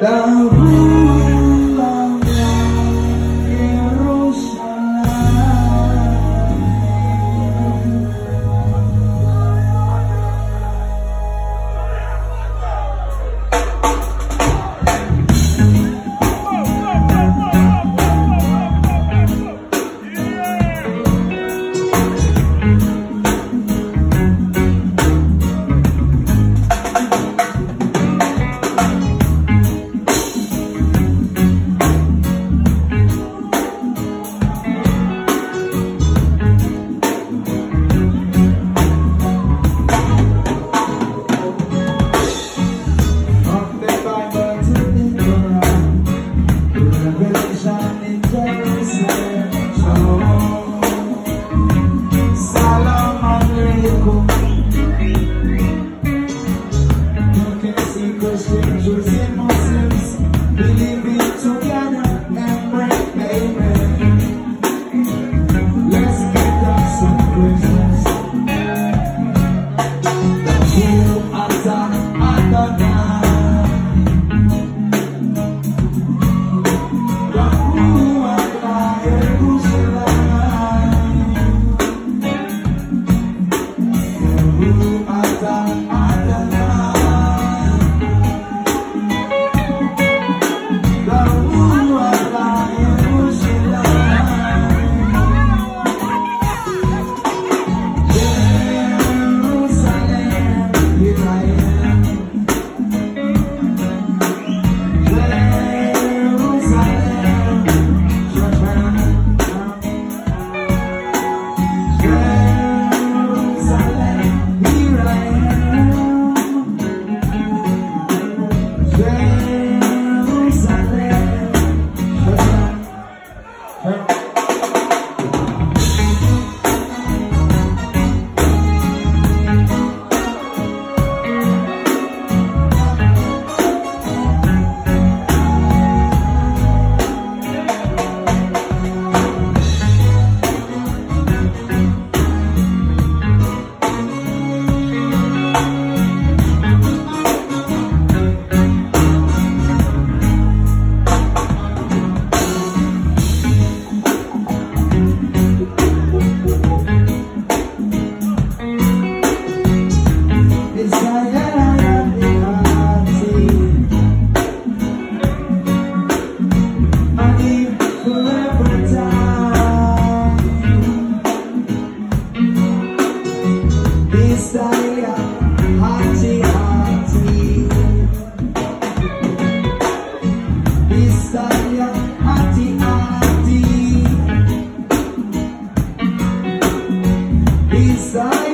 down Lisa.